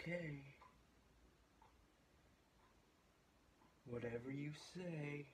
Okay. Whatever you say.